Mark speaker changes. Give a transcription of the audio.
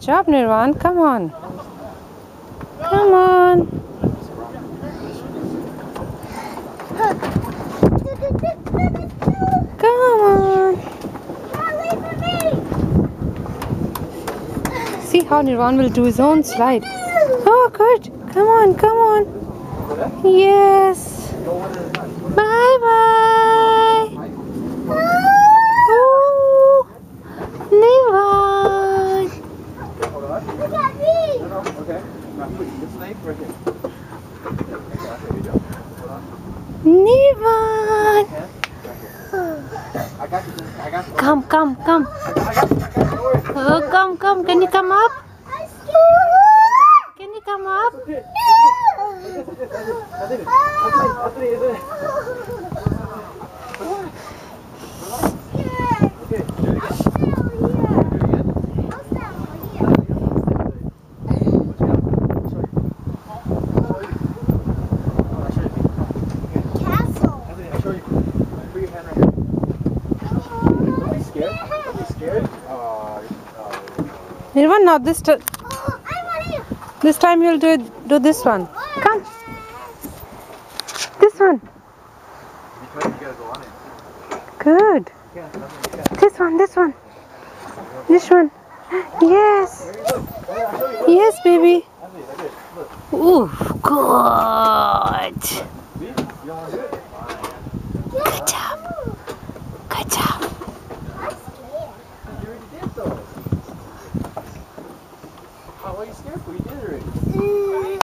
Speaker 1: Great job, Nirvaan. Come on. Come on. Come on. See how Nirvaan will do his own slide. Oh, good. Come on, come on. Yes. Bye bye
Speaker 2: bye.
Speaker 1: Ooh. Nirvaan.
Speaker 2: Okay. Come,
Speaker 1: come, come.
Speaker 2: Oh,
Speaker 1: come, come. Can you come up? Can you come up? Nirvaan, now this time. This time you'll do it, do this one. Come. This one. Good. This one, this one.
Speaker 2: This
Speaker 1: one. Yes.
Speaker 2: Yes,
Speaker 1: baby. Ooh, good. Good job.
Speaker 2: How are you scared for? You did it already.